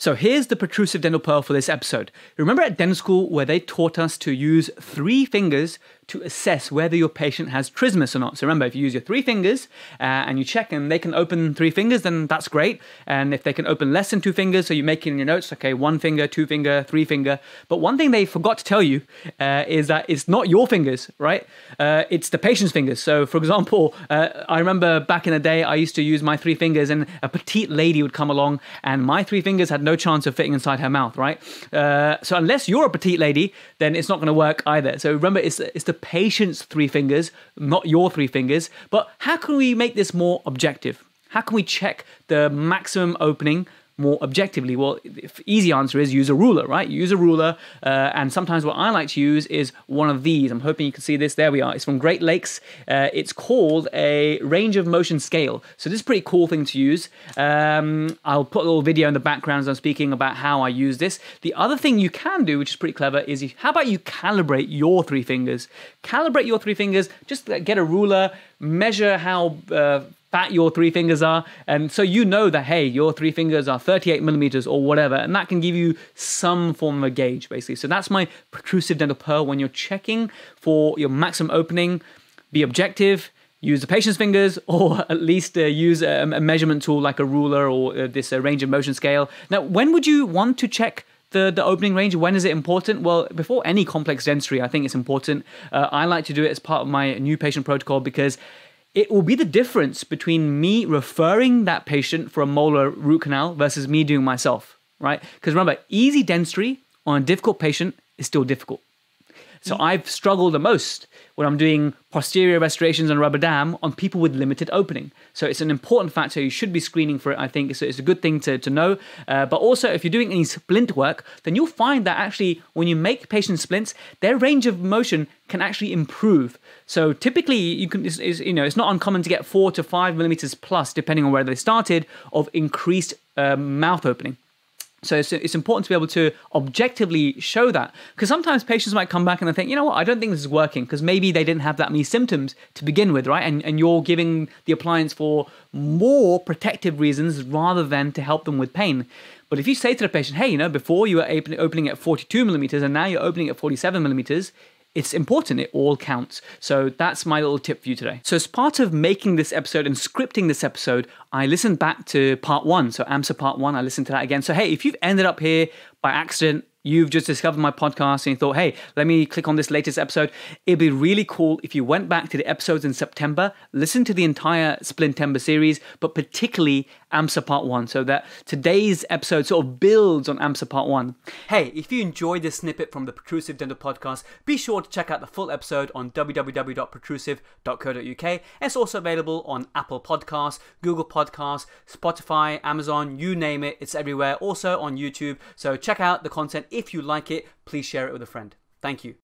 So here's the protrusive dental pearl for this episode. Remember at dental school where they taught us to use three fingers to assess whether your patient has trismus or not. So remember, if you use your three fingers uh, and you check and they can open three fingers, then that's great. And if they can open less than two fingers, so you make it in your notes, okay, one finger, two finger, three finger. But one thing they forgot to tell you uh, is that it's not your fingers, right? Uh, it's the patient's fingers. So for example, uh, I remember back in the day, I used to use my three fingers and a petite lady would come along and my three fingers had no chance of fitting inside her mouth, right? Uh, so unless you're a petite lady, then it's not going to work either. So remember, it's, it's the patient's three fingers, not your three fingers. But how can we make this more objective? How can we check the maximum opening more objectively? Well, the easy answer is use a ruler, right? Use a ruler, uh, and sometimes what I like to use is one of these. I'm hoping you can see this. There we are. It's from Great Lakes. Uh, it's called a range of motion scale. So this is a pretty cool thing to use. Um, I'll put a little video in the background as I'm speaking about how I use this. The other thing you can do, which is pretty clever, is you, how about you calibrate your three fingers? Calibrate your three fingers. Just get a ruler, measure how uh, fat your three fingers are. And so you know that, hey, your three fingers are 38 millimeters or whatever. And that can give you some form of a gauge, basically. So that's my protrusive dental pearl. When you're checking for your maximum opening, be objective. Use the patient's fingers, or at least uh, use a, a, measurement tool like a ruler or uh, this uh, range of motion scale. Now, when would you want to check the, the opening range? When is it important? Well, before any complex dentistry, I think it's important. Uh, I like to do it as part of my new patient protocol because it will be the difference between me referring that patient for a molar root canal versus me doing myself, right? Because remember, easy dentistry on a difficult patient is still difficult. So mm. I've struggled the most when I'm doing posterior restorations and rubber dam on people with limited opening. So it's an important factor. You should be screening for it, I think. So it's a good thing to, to know. Uh, but also, if you're doing any splint work, then you'll find that actually when you make patient splints, their range of motion can actually improve. So typically, you can, it's, it's, you know, it's not uncommon to get four to five millimeters plus, depending on where they started, of increased uh, mouth opening. So it's, it's important to be able to objectively show that because sometimes patients might come back and they think, you know what, I don't think this is working because maybe they didn't have that many symptoms to begin with, right? And, and you're giving the appliance for more protective reasons rather than to help them with pain. But if you say to the patient, hey, you know, before you were opening at 42 millimeters and now you're opening at 47 millimeters, it's important. It all counts. So that's my little tip for you today. So as part of making this episode and scripting this episode, I listened back to part one. So AMPSA part one, I listened to that again. So hey, if you've ended up here by accident, you've just discovered my podcast and you thought, hey, let me click on this latest episode. It'd be really cool if you went back to the episodes in September, listen to the entire Splintember series, but particularly AMPSA Part 1, so that today's episode sort of builds on AMPSA Part 1. Hey, if you enjoyed this snippet from the Protrusive Dental Podcast, be sure to check out the full episode on www.protrusive.co.uk. It's also available on Apple Podcasts, Google Podcasts, Spotify, Amazon, you name it, it's everywhere. Also on YouTube, so check out the content if you like it, please share it with a friend. Thank you.